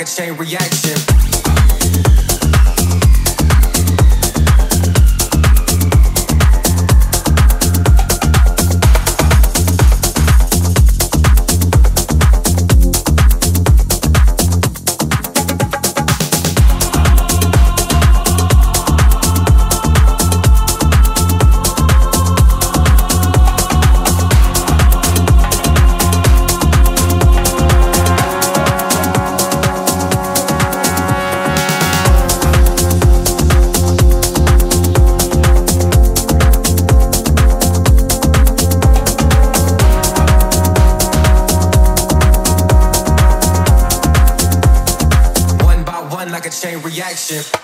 like a chain reaction. Chain reaction.